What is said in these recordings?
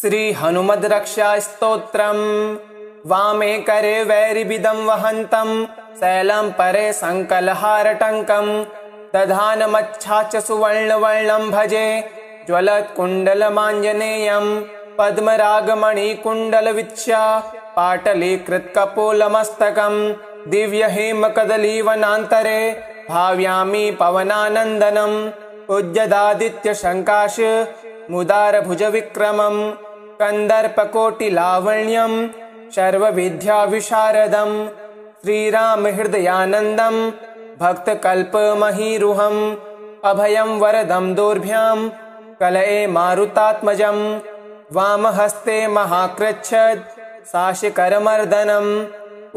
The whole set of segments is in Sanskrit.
श्रीहनुमद्रक्षास्तोत्रम्। वामे करे वैरिविदम् वहन्तम् शैलम् परे सङ्कलहारटङ्कम्। दधानमच्छाच सुवर्णवर्णम् भजे ज्वलत्कुण्डलमाञ्जनेयम्। पद्मरागमणिकुण्डलविच्या पाटलीकृत्कपोलमस्तकम्। दिव्यहेमकदलीवनान्तरे भाव्यामि पवनानन्दनम्। उद्यदादित्यशङ्काश मुदारभुजविक्रमम् कन्दर्पकोटिलावण्यम् सर्वविद्याविशारदम् श्रीरामहृदयानन्दम् भक्तकल्पमहीरुहम् अभयम् वरदम् दोर्भ्याम् कलये मारुतात्मजम् वामहस्ते महाकृच्छद् साशिकरमर्दनम्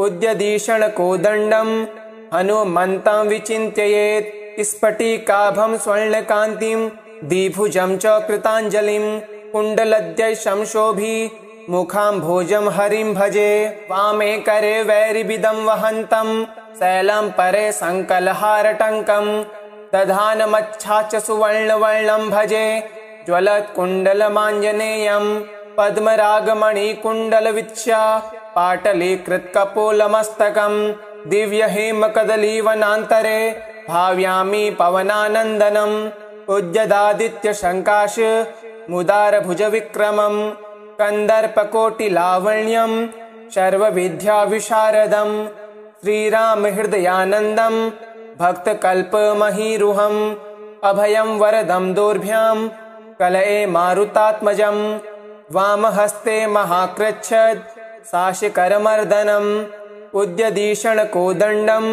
उद्यदीषणकोदण्डम् हनुमन्ताम् विचिन्तयेत् स्फटिकाभम् स्वर्णकान्तिम् दिभुजम् च कृताञ्जलिम् कुण्डलद्य शंशोभि मुखाम् भोजम् हरिम् भजे वामे करे वैरिविदम् वहन्तम् शैलम् परे सङ्कलहारटङ्कम् दधानमच्छाच सुवर्णवर्णम् भजे ज्वलत्कुण्डलमाञ्जनेयम् पद्मरागमणिकुण्डलविच्या पाटलीकृत्कपोलमस्तकम् दिव्यहेमकदलीवनान्तरे भाव्यामि पवनानन्दनम् उद्यदादित्यशङ्काश मुदारभुजविक्रमम् कन्दर्पकोटिलावण्यम् सर्वविद्याविशारदम् श्रीरामहृदयानन्दम् भक्तकल्पमहीरुहम् अभयम् वरदम् दोर्भ्याम् कलये मारुतात्मजम् वामहस्ते महाकृच्छद् साशिकरमर्दनम् उद्यदीषणकोदण्डम्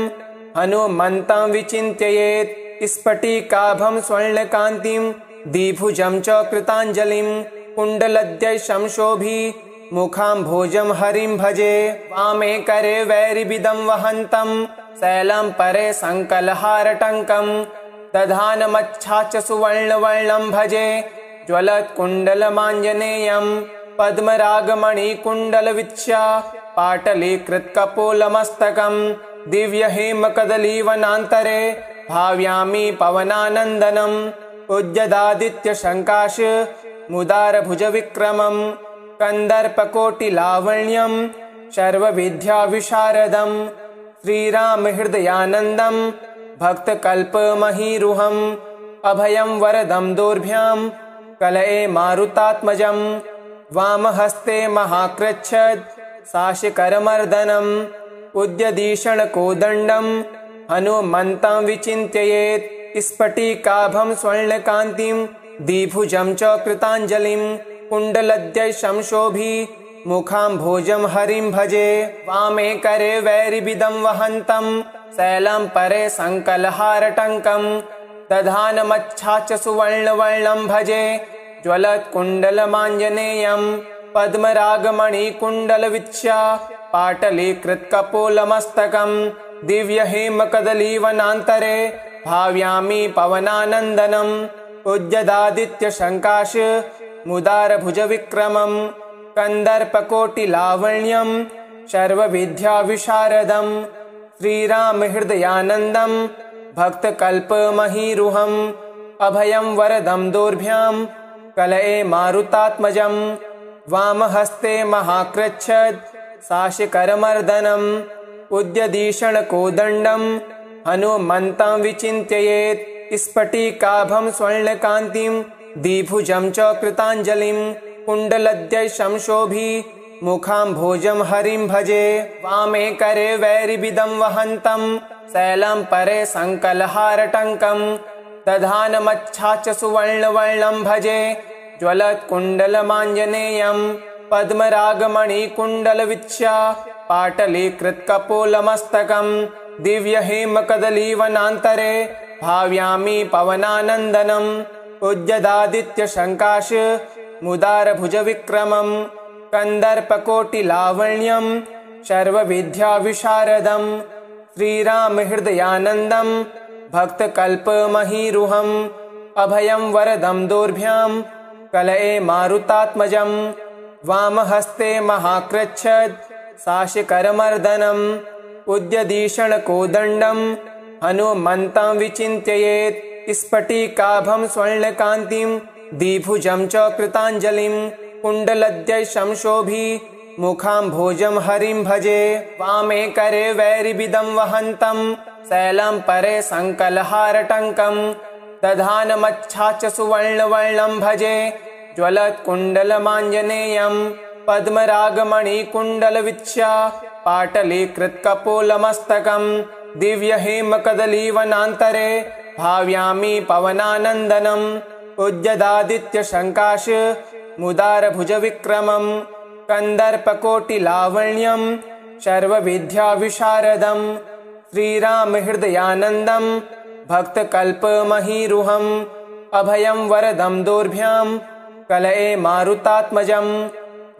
हनुमन्ताम् विचिन्तयेत् स्फटिकाभम् स्वर्णकान्तिम् दिभुजम् च कृताञ्जलिम् कुण्डलद्य मुखाम् भोजम् हरिम् भजे वामे करे वैरिविदम् वहन्तम् शैलम् परे सङ्कलहारटङ्कम् दधानमच्छाच सुवर्णवर्णम् भजे ज्वलत्कुण्डलमाञ्जनेयम् पद्मरागमणिकुण्डलविच्या पाटलीकृत्कपोलमस्तकम् दिव्यहेमकदलीवनान्तरे भाव्यामि पवनानन्दनम् उद्यदादित्यशङ्काश मुदारभुजविक्रमम् कन्दर्पकोटिलावण्यम् सर्वविद्याविशारदम् श्रीरामहृदयानन्दम् भक्तकल्पमहीरुहम् अभयम् वरदम् दोर्भ्याम् कलये मारुतात्मजम् वामहस्ते महाकृच्छद् साशिकरमर्दनम् उद्यदीषणकोदण्डम् हनुमन्ताम् विचिन्तयेत् स्फटिकाभम् स्वर्णकान्तिम् दिभुजम् च कृताञ्जलिम् कुण्डलद्य शंशोभि मुखाम् भोजम् हरिम् भजे वामे करे वहन्तम् शैलम् परे सङ्कलहारटङ्कम् दधानमच्छाच सुवर्णवर्णम् भजे ज्वलत्कुण्डलमाञ्जनेयम् पद्मरागमणिकुण्डलविच्या पाटलीकृत्कपोलमस्तकम् दिव्यहेमकदलीवनान्तरे भाव्यामि पवनानन्दनम्। उद्यदादित्यशङ्काश मुदारभुजविक्रमम्। कन्दर्पकोटिलावण्यम् सर्वविद्याविशारदम् श्रीरामहृदयानन्दम् भक्तकल्पमहीरुहम्। अभयम् वरदम् दोर्भ्याम् कलये मारुतात्मजम्। वामहस्ते महाकृच्छद् साशिकरमर्दनम्। उद्यदीषणकोदण्डम् हनुमन्ताम् विचिन्तयेत् स्फटिकाभम् स्वर्णकान्तिम् दिभुजम् च कृताञ्जलिम् कुण्डलद्य मुखाम् भोजम् हरिम् भजे। वामे करे वैरिविदम् वहन्तम् शैलम् परे सङ्कलहारटङ्कम् दधानमच्छाच सुवर्णवर्णम् भजे। ज्वलत्कुण्डलमाञ्जनेयम् पद्मरागमणिकुण्डलविच्या पाटलीकृत्कपोलमस्तकम् दिव्यहेमकदलीवनान्तरे भाव्यामि पवनानन्दनम् उद्यदादित्यशङ्काश मुदारभुजविक्रमम् कन्दर्पकोटिलावण्यम् सर्वविद्याविशारदम् श्रीरामहृदयानन्दम् भक्तकल्पमहीरुहम् अभयम् वरदम् दोर्भ्याम् कलये मारुतात्मजम् वामहस्ते महाकृच्छद् साशिकरमर्दनम् उद्यदीषणकोदण्डम् हनुमन्ताम् विचिन्तयेत् स्फटिकाभम् स्वर्णकान्तिम्। दिभुजम् च कृताञ्जलिम्। कुण्डलद्यै शंशोभि। मुखाम्भोजं हरिं भजे। वामे करे वैरिविदं वहन्तं शैलं परे सङ्कलहारटङ्कम्। दधानमच्छा च सुवर्णवर्णं भजे। ज्वलत्कुण्डलमाञ्जनेयं पद्मरागमणिकुण्डलविच्या पाटलीकृत्कपोलमस्तकं दिव्यहेमकदलीवनान्तरे भाव्यामि पवनानन्दनम्। उद्यदादित्यशङ्काश मुदारभुजविक्रमं कन्दर्पकोटिलावण्यं सर्वविद्याविशारदं श्रीरामहृदयानन्दं भक्तकल्पमहीरुहम्। अभयं वरदं दोर्भ्यां कलये मारुतात्मजं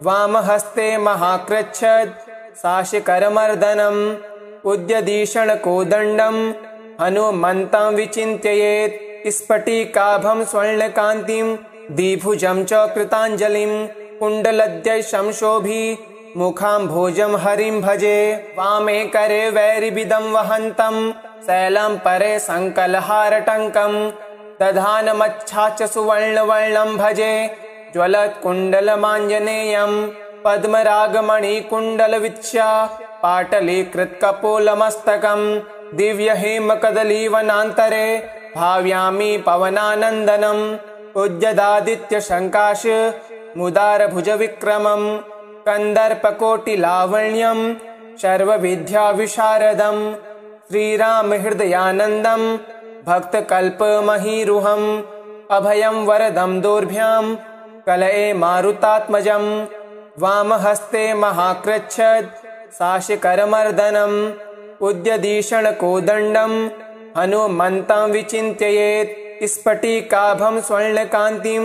वामहस्ते महाकृच्छद् साशिकरमर्दनम् उद्यदीषणकोदण्डं हनुमन्तं विचिन्तयेत् स्फटिकाभं स्वर्णकान्तिं द्विभुजं च कृताञ्जलिं कुण्डलद्यै शंशोभि मुखाम्भोजं हरिं भजे वामे करे वैरिविदं वहन्तं शैलं परे सङ्कलहारटङ्कम् दधानमच्छा च सुवर्णवर्णं भजे ज्वलत्कुण्डलमाञ्जनेयं पद्मरागमणिकुण्डलविच्या पाटलीकृत्कपोलमस्तकं दिव्यहेमकदलीवनान्तरे भाव्यामि पवनानन्दनम् उद्यदादित्यशङ्काश मुदारभुजविक्रमं कन्दर्पकोटिलावण्यं सर्वविद्याविशारदम् श्रीरामहृदयानन्दं भक्तकल्पमहीरुहम् अभयं वरदं दोर्भ्यां कलये मारुतात्मजं वामहस्ते महाकृच्छद् साशिकरमर्दनम् उद्यदीषणकोदण्डं हनुमन्तं विचिन्तयेत् स्फटिकाभं स्वर्णकान्तिं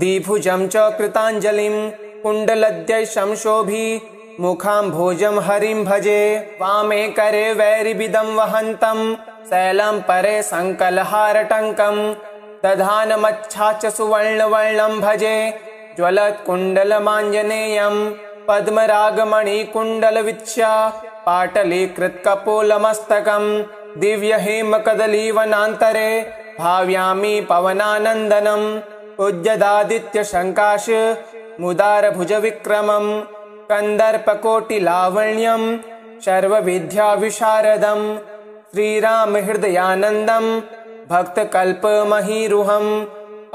द्विभुजं च कृताञ्जलिं कुण्डलद्यै शंशोभि मुखाम्भोजं हरिं भजे वामे करे वैरिविदं वहन्तं शैलं परे सङ्कलहारटङ्कम् दधानमच्छा च सुवर्णवर्णं भजे ज्वलत्कुण्डलमाञ्जनेयं पद्मरागमणिकुण्डलविच्या पाटलीकृत्कपोलमस्तकम् दिव्यहेमकदलीवनान्तरे भाव्यामि पवनानन्दनम् उद्यदादित्यशङ्काश मुदारभुजविक्रमं कन्दर्पकोटिलावण्यं सर्वविद्याविशारदं श्रीरामहृदयानन्दं भक्तकल्पमहीरुहम्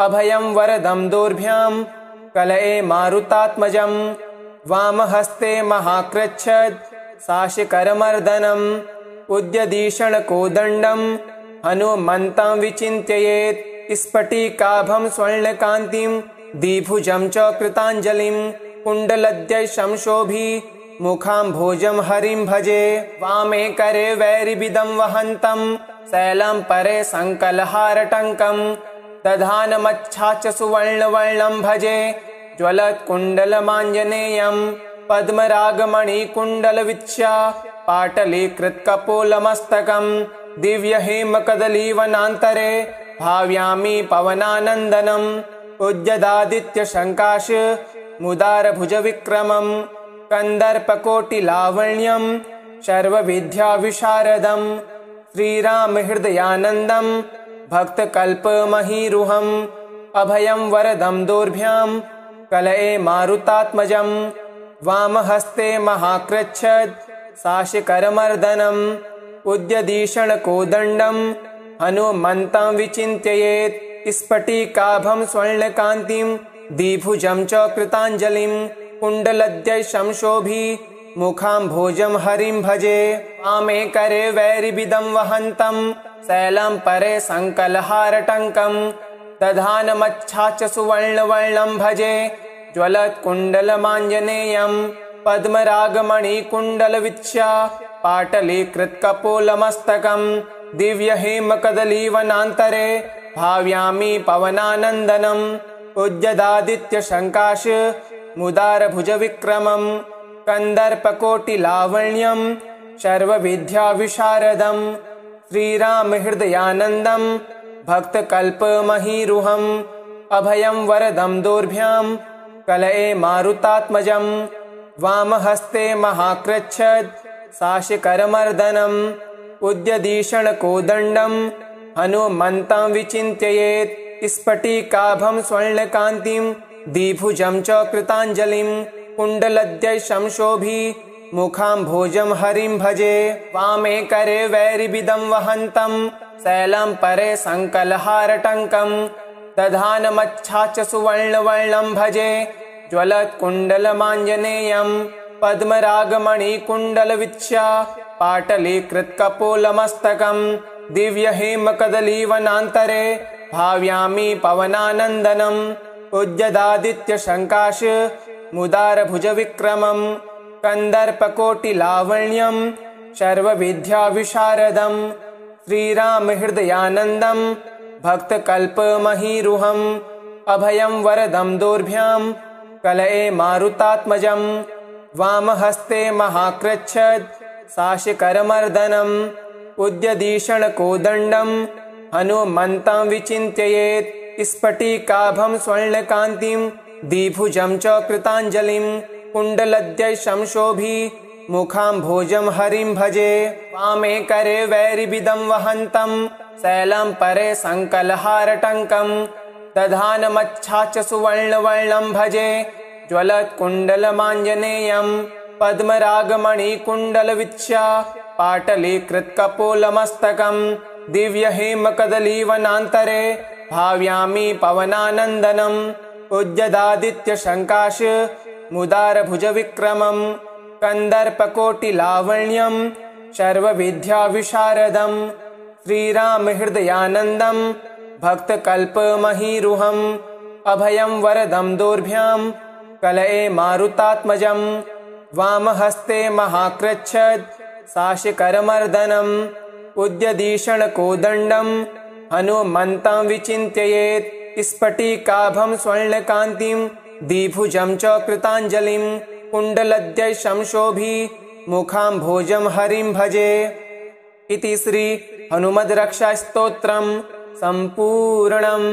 अभयं वरदं दोर्भ्यां कलये मारुतात्मजं वामहस्ते महाकृच्छद्। साशिकरमर्दनम्। उद्यदीषणकोदण्डं हनुमन्तं विचिन्तयेत् स्फटिकाभं स्वर्णकान्तिं द्विभुजं च कृताञ्जलिं कुण्डलद्यै शंशोभि। मुखाम्भोजं हरिं भजे। वामे करे वैरिविदं वहन्तं शैलं परे सङ्कलहारटङ्कम् दधानमच्छा च सुवर्णवर्णं भजे। ज्वलत्कुण्डलमाञ्जनेयं पद्मरागमणिकुण्डलविच्या पाटलीकृत्कपोलमस्तकं दिव्यहेमकदलीवनान्तरे भाव्यामि पवनानन्दनम् उद्यदादित्यशङ्काश मुदारभुजविक्रमं कन्दर्पकोटिलावण्यं सर्वविद्याविशारदं। श्रीरामहृदयानन्दं भक्तकल्पमहीरुहम्। अभयं वरदं दोर्भ्यां। कलये मारुतात्मजं। वामहस्ते महाकृच्छद्। साशिकरमर्दनम् उद्यदीषणकोदण्डं। हनुमन्तं विचिन्तयेत् स्फटिकाभं स्वर्णकान्तिं। द्विभुजं च कृताञ्जलिं। कुण्डलद्यै शंशोभि। मुखाम्भोजं हरिं भजे। वामे करे वैरिविदं वहन्तं शैलं परे सङ्कलहारटङ्कम् दधानमच्छा च सुवर्णवर्णं भजे। ज्वलत्कुण्डलमाञ्जनेयं पद्मरागमणिकुण्डलविच्या पाटलीकृत्कपोलमस्तकं दिव्यहेमकदलीवनान्तरे। भाव्यामि पवनानन्दनम्। उद्यदादित्यशङ्काश मुदारभुजविक्रमं कन्दर्पकोटिलावण्यं सर्वविद्याविशारदं श्रीरामहृदयानन्दं भक्तकल्पमहीरुहम् अभयं वरदं दोर्भ्यां कलये मारुतात्मजं वामहस्ते महाकृच्छद् साशिकरमर्दनम् उद्यदीषणकोदण्डं हनुमन्तं विचिन्तयेत् स्फटिकाभं स्वर्णकान्तिं दीभुजं च कृताञ्जलिं कुण्डलद्यै शंशोभि मुखाम्भोजं हरिं भजे वामे करे वैरिविदं वहन्तं शैलं परे सङ्कलहारटङ्कम् दधानमच्छा च सुवर्णवर्णं भजे ज्वलत्कुण्डलमाञ्जनेयम् पद्मरागमणिकुण्डलवित्स्या पाटलीकृत्कपोलमस्तकम् दिव्यहेमकदलीवनान्तरे भाव्यामि पवनानन्दनम् उद्यदादित्यशङ्काश मुदारभुजविक्रमम् कन्दर्पकोटिलावण्यम् सर्वविद्याविशारदम् श्रीरामहृदयानन्दम् भक्तकल्पमहीरुहम् अभयं वरदं दोर्भ्याम् कलये मारुतात्मजम् वामहस्ते महाकृच्छद् साशिकरमर्दनम् उद्यदीषणकोदण्डम् हनुमन्तं विचिन्तयेत् स्फटिकाभं स्वर्णकान्तिम् दिभुजं च कृताञ्जलिम् कुण्डलद्यै शंशोभि मुखाम्भोजं हरिं भजे। वामे करे परे सङ्कलहारटङ्कम् दधानमच्छा च सुवर्णवर्णं भजे ज्वलत्कुण्डलमाञ्जनेयम् पद्मरागमणिकुण्डलवित्स्या पाटलीकृत्कपोलमस्तकम् दिव्यहेमकदलीवनान्तरे भाव्यामि पवनानन्दनम् उद्यदादित्यशङ्काश मुदारभुजविक्रमम् कन्दर्पकोटिलावण्यम् सर्वविद्याविशारदम् श्रीरामहृदयानन्दम् भक्तकल्पमहीरुहम् अभयं वरदं दोर्भ्याम् कलये मारुतात्मजम् वामहस्ते महाकृच्छद् साशिकरमर्दनम् उद्यदीषणकोदण्डम् हनुमन्तं विचिन्तयेत् स्फटिकाभं स्वर्णकान्तिम् दिभुजं च कृताञ्जलिम् कुण्डलद्यै शंशोभि मुखाम्भोजं हरिं भजे इति श्री हनुमद्रक्षास्तोत्रम् सम्पूर्णम्